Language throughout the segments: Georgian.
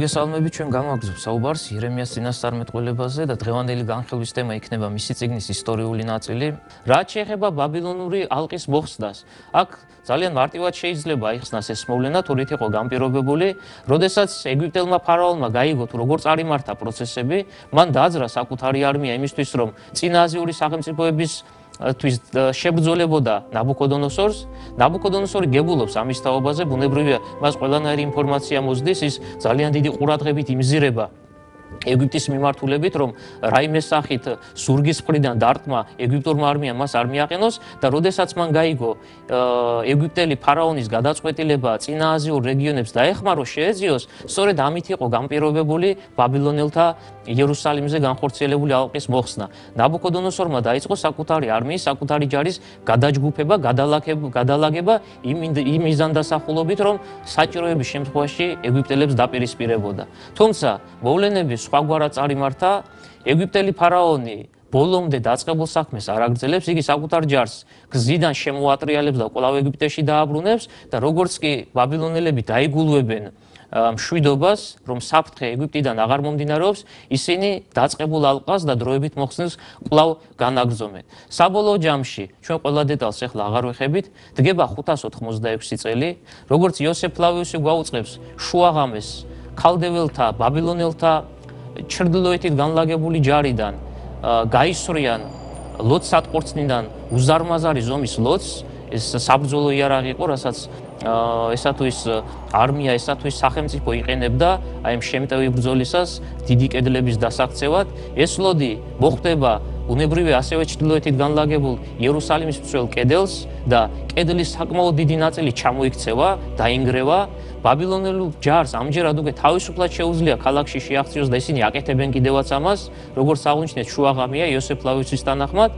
მოგესალმებით ჩვენ გამაგზავ საუბარს იერემიას წინასწარმეტყველებაზე და დღევანდელი განხილვის თემა იქნება მისი ციგნის ისტორიული ნაწილი. რაც შეეხება ბაბილონური ალყის მოხსნას, აქ ძალიან მარტივად შეიძლება აიხსნას ეს მოვლენა, თორით იყო განპირობებული, როდესაც ეგვიპტელმა ფარაონმა გაიგო თუ როგორ წარიმართა პროცესები, მან დაძრა საკუთარი არმია იმისთვის, რომ წინააზიური სახელმწიფოების თვის შებრძოლებოდა ნაბუქოდონოსორს. ნაბუქოდონოსორი გებულობს ამის თაობაზე, ბუნებრივია, მას ყველანაირი ინფორმაცია მოსდის, ის ძალიან დიდი ყურადღებით იმზირება ეგვიპტის მიმართულებით, რომ რაიმე სახით სურგის მხრიდან დარტმა ეგვიპტორმა არმიამ მას არ მიაყენოს და როდესაც მან გაიგო ეგვიპტელი ფარაონის გადაწყვეტილება წინააზიურ რეგიონებს დაეხმარო შეეძიოს, სწორედ ამით იყო განპირობებული ბაბილონელთა იერუსალიმზე განხორციელებული ალყის მოხსნა. ნაბუქოდონოსორმა დაიწყო საკუთარი არმიის, საკუთარი ჯარის გადაჯგუფება, გადალაგება, გადალაგება იმ იმ იზანდასახულობით, რომ საჭიროების შემთხვევაში ეგვიპტელებს დაპირისპირებოდა. თუმცა მოვლენები სხვაგვარად წარიმართა ეგვიპტელი ფარაონი ბოლომდე დაწყებულ საქმეს არ აგრძელებს, იგი საკუთარ ჯარს გზიდან შემოატრიალებს და კვლავ ეგვიპტეში დააბრუნებს და როგორც კი ბაბილონელები დაიგულვებენ მშვიდობას, რომ საფრთხე ეგვიპტიდან აღარ მომდინარეობს, ისინი დაწყებულ ალყას და დროებით მოხსნეს კვლავ განაგზომენ. საბოლოო ჯამში, ჩვენ ყველა დეტალს ახლა აღარ ვეხებით, დგება 586 წელი, როგორც იოსებ ფლავიუსი გვაუწყებს შუაღამეს ქალდეველთა, ბაბილონელთა ჩრდილოეთით განლაგებული ჯარიდან გაისვრიან ლოც სატყორცნიდან უზარმაზარი ზომის ლოც ეს საბრძოლო იარაღი იყო, რასაც ესა თუ ის არმია, ესა თუ ის სახელმწიფო იყენებდა აი ამ შემტევი ბრძოლისას დიდი კედლების დასაქცევად, ეს ლოდი მოხდება უნებრივი ასევე ჩრდილოეთით განლაგებულ იერუსალიმის მცველ კედელს და კედლის საკმაოდ დიდი ნაწილი ჩამოიქცევა, დაინგრევა ბაბილონელულ ჯარს ამჯერად უკვე თავისუფლად შეუძლია ქალაქში შეაღწიოს და ისინი აკეთებენ კიდევაც ამას, როგორც აღნიშნეთ შუაღამია იოსებ ლავიჩის თანახმად.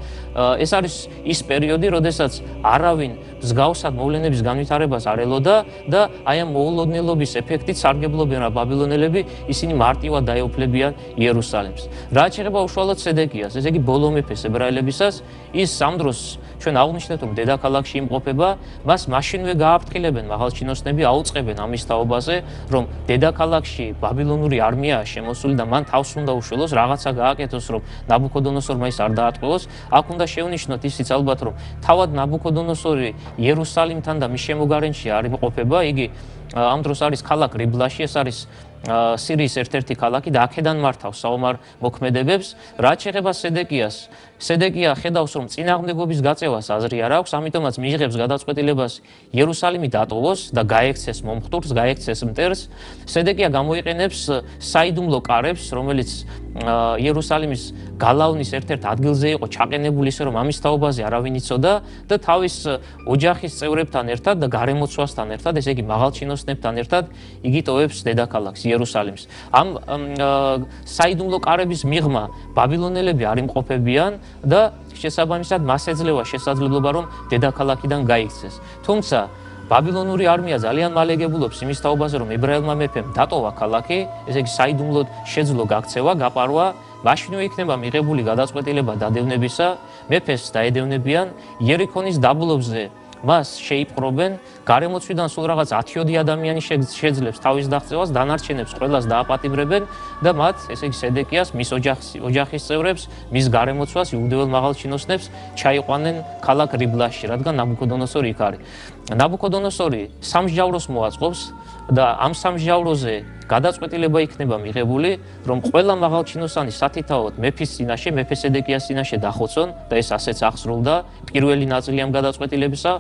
ეს არის ის პერიოდი, როდესაც არავინ მსგავსად მოვლენების განვითარებას არ ელოდა და აი ამ მოულოდნელობის ეფექტით სარგებლობენ რა ბაბილონელები, ისინი მარტივად დაეუფლებიან იერუსალიმს. რაც შეეხება უშუალოდ სედეკიას, ესე იგი ბოლო მეფეს ებრაელებისას, ის სამ დროს ჩვენ აღნიშნეთ რომ დედაქალაქში იმყოფება, მას მაშინვე გააფრთხილებენ მაღალჩინოსნები, აუწყებენ ამის თაობაზე, რომ დედაქალაქში ბაბილონური არმიაა შემოსული და მან თავს უნდა უშველოს, რაღაცა გააკეთოს, რომ ნაბუქოდონოსორმა ის არ დაატყვევოს. აქ უნდა შევნიშნოთ ისიც ალბათ, რომ თავად ნაბუქოდონოსორი იერუსალიმთან და მის შემოგარენში არ იმყოფება, იგი ამ დროს არის ქალაქ რიბლაში, ეს არის სირიის ერთ-ერთი ქალაქი და აქედან მართავს საომარ მოქმედებებს. რაც შეეხება სედეკიას, სედეკია ხედავს, რომ წინააღმდეგობის გაწევას აზრი არ აქვს, ამიტომაც მიიღებს გადაწყვეტილებას იერუსალიმი დატოვოს და გაექცეს მომხდურს, გაექცეს მტერს. სედეკია გამოიყენებს საიდუმლო კარებს, რომელიც იერუსალიმის გალავნის ერთ-ერთ ადგილზე იყო ჩაყენებული ისე რომ ამის თაობაზე არავინ იცოდა და თავის ოჯახის წევრებთან ერთად და გარემოცვასთან ერთად, ესე იგი მაღალჩინოსნებთან ერთად იგი ტოვებს დედაქალაქს იერუსალიმს. ამ საიდუმლო კარების მიღმა ბაბილონელები არ იმყოფებიან და შესაბამისად მას ეძლევა შესაძლებლობა რომ დედაქალაქიდან გაიქცეს. თუმცა ბაბილონური არმია ძალიან მალე გებულობს იმის თაობაზე რომ ებრაელმა მეფემ დატოვა ქალაქი, ესე იგი საიდუმლოდ შეძლო გაქცევა, გაპარვა, მაშინვე იქნება მიღებული გადაწყვეტილება დადევნებისა, მეფეს დაედევნებიან იერიქონის დაბლობზე მას შეიპყრობენ, გარემოცვიდან სულ რაღაც 10-ი ადამიანი შეძლებს თავის დაღწევას, დანარჩენებს ყველას დააპატიმრებენ და მათ, ესე იგი სედეკიას, მის ოჯახის ოჯახის წევრებს, მის გარემოცვას იუდეულ მაღალჩინოსნებს ჩაიყვანენ ქალაქ რიბლაში, რადგან ნაბუქოდონოსორი იქ არის. ნაბუქოდონოსორი სამსჯავროს მოაწყობს და ამ სამსჯავროზე გადაწყვეტილება იქნება მიღებული, რომ ყველა მაღალჩინოსანი სათითაოდ მეფის წინაშე, მეფე სედეკიას წინაშე დახოცონ და ეს ასეც აღსრულდა. პირველი ნაწილი ამ გადაწყვეტილებისა,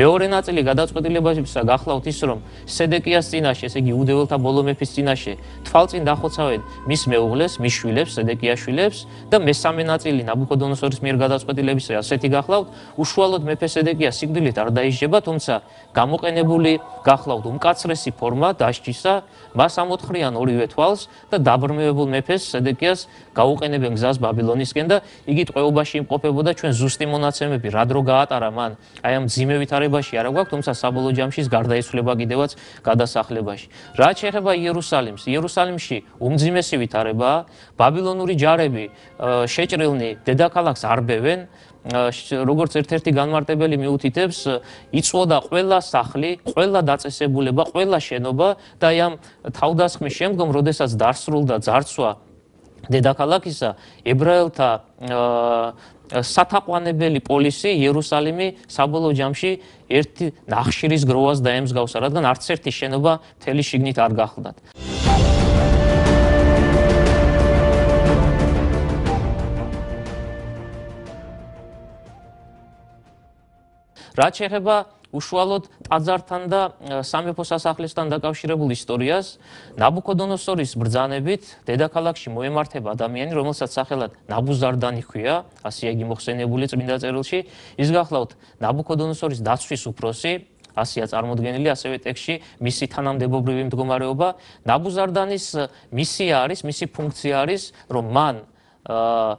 მეორე ნაწილი გადაწყვეტილებისა გახლავთ ის, რომ სედეკიას წინაშე, ესე იგი უდეველთა ბოლო მეფის წინაშე, თვალწინ დახოცავენ მის მეუღლეს, მის შვილებს, სედეკიას შვილებს და მესამე ნაწილი ნაბუქოდონოსორის მიერ გადაწყვეტილებისა ასეთი გახლავთ, უშუალოდ მეფე სედეკია სიკვდილით არ დაიშება, თუმცა გამოყენებული გახლავთ უმკაცრესი ფორმა დასჯისა, მას ამ მოთხრიან ორივე თვალს და დაბრმევებულ მეფეს სედეკიას გაუყენებენ გზას ბაბილონისკენ და იგი ტყვეობაში იმყოფებოდა ჩვენ ზუსტი მონაცემები რა დრო გაატარა მან აი ამ ძიმე ვითარებაში არა გვაქვს თუმცა საბოლოო ჯამში ის გარდაიცვლება კიდევაც გადასახლებაში. რა შეეხება იერუსალიმს იერუსალიმში უმძიმესი ვითარებაა ბაბილონური ჯარები შეჭრილნი დედაქალაქს არბევენ როგორც ერთ-ერთი განმარტებელი მიუთითებს, იწვოდა ყველა სახლი, ყველა დაწესებულება, ყველა შენობა და ამ თავდასხმის შემდგომ, როდესაც დასრულდა ძარცვა დედაქალაქისა, ებრაელთა სათაყვანებელი პოლისი იერუსალიმი საბოლოო ჯამში ერთი ნახშირის გროვას დაემსგავსა, რადგან არც ერთი შენობა მთელი შიგნით არ გახლდათ. რაც შეეხება უშუალოდ ტაძართან და სამეფო სასახლესთან დაკავშირებულ ისტორიას, ნაბუქოდონოსორის ბრძანებით დედაქალაქში მოემართება ადამიანი, რომელსაც სახელად ნაბუზარდანი ჰქვია, ასე იგი მოხსენებული წმინდა წერილში, ის გახლავთ ნაბუქოდონოსორის დაცვის უფროსი, ასია წარმოდგენილი ასევე ტექსში მისი თანამდებობრივი მდგომარეობა. ნაბუზარდანის მისია არის, მისი ფუნქცია არის, რომ მან აა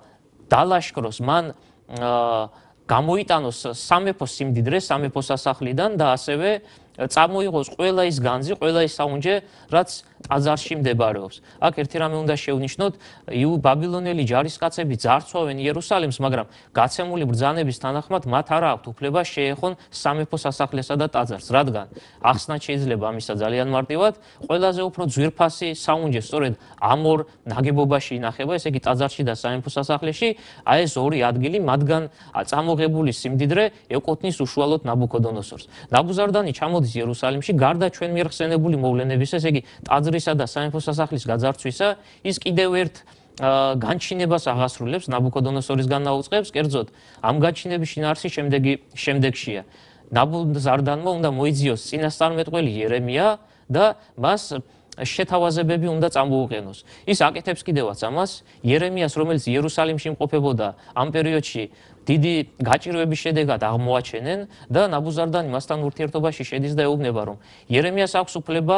დალაშქროს, მან აა გამოიტანოს სამეფო სიმდიდრე სამეფო სასახლიდან და ასევე წამოიღოს ყველა ის განძი, ყველა ის საუნჯე, რაც ტაძარში მდებარეობს. აქ ერთი რამე უნდა შევნიშნოთ, იუ ბაბილონელი ჯარისკაცები ძარცვავენ იერუსალიმს, მაგრამ გაცემული ბრძანების თანახმად მათ არ აქვთ უფლება შეეხონ სამეფო სასახლესა და ტაძარს, რადგან ახსნათ შეიძლება ამისა ძალიან მარტივად, ყველაზე უფრო ძვირფასი საუნჯე სწორედ ამ ორ ნაგებობაში ინახება, ესე იგი ტაძარში და სამეფო სასახლეში, აი ეს ორი ადგილი, მათგან წამოღებული სიმდიდრე ეკუთვნის უშუალოდ ნაბუქოდონოსორს. ნაბუზარდანი ჩამოდის იერუსალიმში გარდა ჩვენ მიერ ხსენებული მოვლენების, ესე იგი ტაძრის ტაძრისა და სამეფო სასახლის გაძარცვისა ის კიდევ ერთ განჩინებას აღასრულებს ნაბუქოდონოსორის განაუწყებს კერძოდ ამ განჩინების შინაარსი შემდეგი შემდეგშია. ნაბუზარდანმა უნდა მოიძიოს წინასწარმეტყველი იერემია და მას შეთავაზებები უნდა წამოუყენოს. ის აკეთებს კიდევაც ამას იერემიას, რომელიც იერუსალიმში იმყოფებოდა ამ პერიოდში დიდი გაჭირვების შედეგად აღმოაჩენენ და ნაბუზარდანი მასთან ურთიერთობაში შედის და ეუბნება, რომ იერემიას აქვს უფლება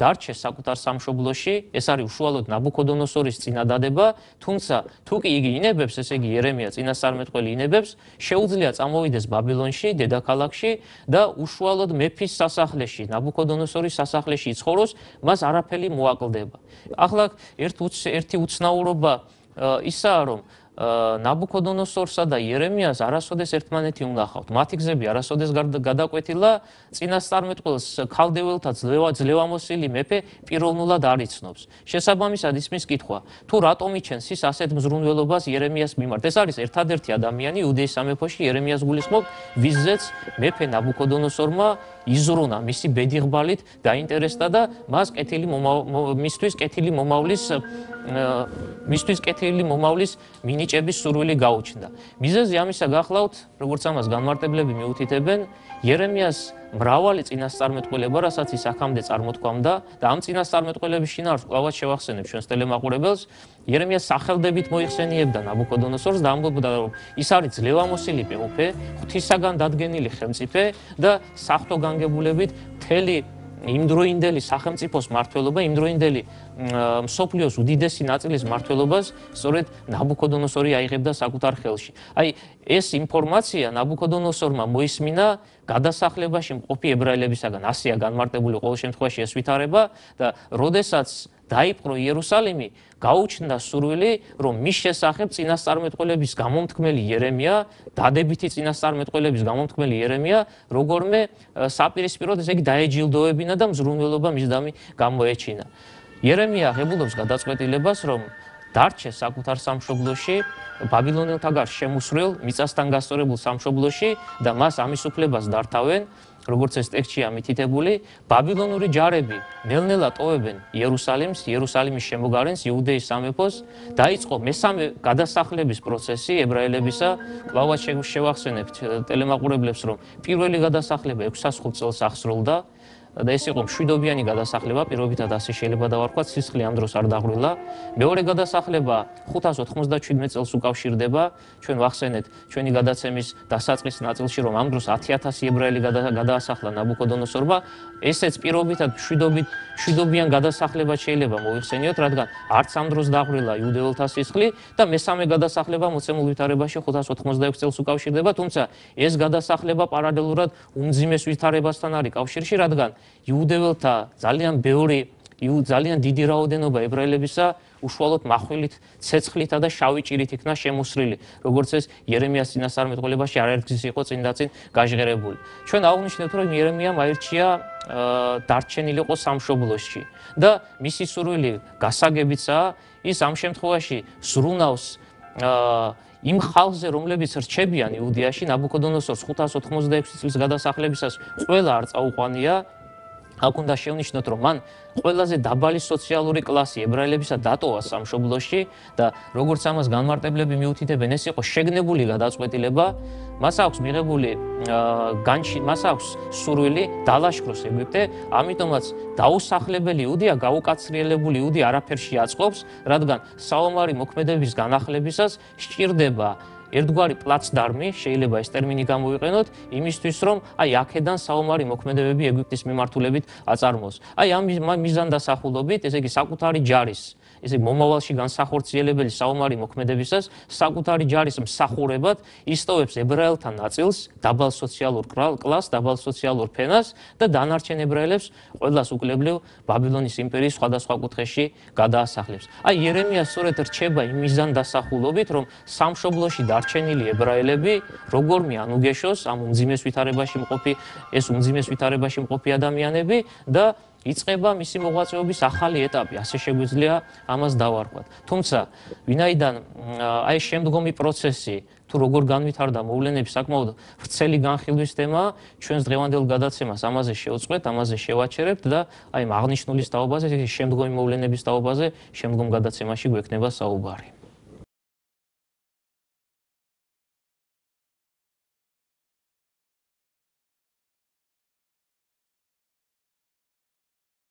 დარჩეს საკუთარ სამშობლოში, ეს არის უშუალოდ ნაბუქოდონოსორის წინადადება, თუმცა თუ კი იგი ინებებს, ესე იგი იერემია წინასწარმეტყველი ინებებს, შეუძლია წამოვიდეს ბაბილონში, დედაქალაქში და უშუალოდ მეფის სასახლეში, ნაბუქოდონოსორის სასახლეში იცხოვროს, მას არაფერი მოაკლდება. ახლა ერთ ერთი უცნაურობა ისაა, რომ ნაბუქოდონოსორსა და იერემიას არასოდეს ერთმანეთი უნახავთ. მათი გზები არასოდეს გადაკვეთილა წინასწარმეტყველს ქალდეველთა ძლევამოსილი მეფე პიროვნულად არ იცნობს. შესაბამისად ისმის კითხვა: თუ რატომ იჩენს ის ასეთ მზრუნველობას იერემიას მიმართ? ეს არის ერთადერთი ადამიანი იუდეის სამეფოში იერემიას გულისხმობ, ვიზეც მეფე ნაბუქოდონოსორმა იზრუნა მისი ბედიღბალით დაინტერესდა და მას კეთილი მისთვის კეთილი მომავლის მისთვის კეთილი მომავლის მინიჭების სურვილი გაუჩნდა. მიზეზი ამისა გახლავთ, როგორც ამას განმარტებლები მიუთითებენ, იერემიას მრავალი წინასწარმეტყველება, რასაც ის აქამდე წარმოთქვამდა და ამ წინასწარმეტყველების შინაარსს კვლავაც შევახსენებ ჩვენს ტელემაყურებელს, იერემიას სახელდებით მოიხსენიებდა ნაბუქოდონოსორს და ამბობდა, რომ ის არის ძლევამოსილი მეუფე, ღვთისაგან დადგენილი ხელმწიფე და საფრთხო განგებულებით მთელი იმდროინდელი სახელმწიფოს მართლობა, იმდროინდელი სოფლიოს უდიდესი ნაწილის მართლობას სწორედ ნაბუქოდონოსორი აიღებდა საკუთარ ხელში. აი ეს ინფორმაცია ნაბუქოდონოსორმა მოისმინა გადასახლებაში მყოფი ებრაელებისაგან. ასია განმარტებული ყოველ შემთხვევაში ეს ვითარება და როდესაც დაიპყრო იერუსალიმი, გაუჩნდა სურვილი, რომ მის შესახებ წინასწარმეტყველების გამომთქმელი იერემია, დადებითი წინასწარმეტყველების გამომთქმელი იერემია, როგორმე საპირისპიროდ ესე იგი დაეჯილდოებინა და მზრუნველობა მის დამი გამოეჩინა. იერემია ღებულობს გადაწყვეტილებას, რომ დარჩეს საკუთარ სამშობლოში, ბაბილონელთა გარ შემოსრულ მიწასთან გასწორებულ სამშობლოში და მას ამის უფლებას დართავენ. როგორც ეს ტექსტია მითითებული, ბაბილონური ჯარები ნელ-ნელა ტოვებენ იერუსალიმს, იერუსალიმის შემოგარენს, იუდეის სამეფოს, დაიწყო მესამე გადასახლების პროცესი ებრაელებისა. კლავაც შევახსენებთ ტელემაყურებლებს, რომ პირველი გადასახლება 605 წელს აღსრულდა. და ეს იყო მშვიდობიანი გადასახლება, პირობითად ასე შეიძლება დავარქვათ, სისხლი ამ დროს არ დაღვრილა. მეორე გადასახლება 597 წელს უკავშირდება, ჩვენ ვახსენეთ ჩვენი გადაცემის დასაწყის ნაწილში, რომ ამ დროს 10000 ებრაელი გადაასახლა ნაბუქოდონოსორმა. ესეც პირობითად მშვიდობით, მშვიდობიან გადასახლება შეიძლება მოიხსენიოთ, რადგან არც ამ დროს დაღვრილა იუდეველთა სისხლი და მესამე გადასახლება მოცემულ ვითარებაში 586 წელს უკავშირდება, თუმცა ეს გადასახლება პარალელურად უმძიმეს ვითარებასთან არის კავშირში, რადგან იუდეველთა ძალიან ბევრი ძალიან დიდი რაოდენობა ებრაელებისა უშუალოდ מחვილით, ცეცხლითა და შავი ჭირით იქნა შემოსრილი, როგორც ეს იერემიას წინასწარმეტყველებაში არაერთგზის იყო წინდაცინ გაჟღერებული. ჩვენ აღვნიშნებთ, რომ იერემიამ აირჩია დარჩენილიყო სამშობლოში და მისი სურვილი გასაგებიცაა ის ამ შემთხვევაში ზრუნავს იმ ხალხზე, რომლებიც რჩებიან იუდიაში ნაბუქოდონოსორს 586 წლის გადასახლებისას, ყველა არ წაუყვანია აქ უნდა შევნიშნოთ, რომ მან ყველაზე დაბალი სოციალური კლასი ებრაელებისა დატოვა სამშობლოში და როგორც ამას განმარტებლები მიუთითებენ, ეს იყო შეგნებული გადაწყვეტილება, მას აქვს მიღებული განში, მას აქვს სურვილი დალაშქროს ეგვიპტე, ამიტომაც დაუსახლებელი იუდია, გაუკაცრიელებული იუდია არაფერში აწყობს, რადგან საომარი მოქმედების განახლებისას სჭირდება ერთგვარი პლაცდარმი შეიძლება ეს ტერმინი გამოვიყენოთ იმისთვის რომ აი აქედან საომარი მოქმედებები ეგვიპტის მიმართულებით აწარმოოს. აი ამ მიზანდასახულობით, ესე იგი საკუთარი ჯარის ესე მომავალში განსახორციელებელი საომარი მოქმედებისას საკუთარი ჯარის მსახურებად ისტოვებს ებრაელთა ნაწილს, დაბალ სოციალურ კლასს, დაბალ სოციალურ ფენას და დანარჩენ ებრაელებს ყოველას უკლებლივ ბაბილონის იმპერიის სხვადასხვა კუთხეში გადაასახლებს. აი იერემია სწორედ რჩება იმ მიზანდასახულობით, რომ სამშობლოში დარჩენილი ებრაელები როგორმე ანუგეშოს ამ უმძიმეს ვითარებაში მყოფი ეს უმძიმეს ვითარებაში მყოფი ადამიანები და იწება მისი მოღვაწეობის ახალი ეტაპი, ასე შეგვიძლია ამას დავარქვათ. თუმცა, ვინაიდან აი შემდგომი პროცესი თუ როგორ განვითარდა მოვლენები საკმაოდ ვრცელი განხილვის თემა, ჩვენს დღევანდელ გადაცემას ამაზე შევწყვეთ, ამაზე შევაჩერებთ და აი აღნიშნულის თაობაზე, შემდგომი მოვლენების თაობაზე შემდგომ გადაცემაში გვექნება საუბარი.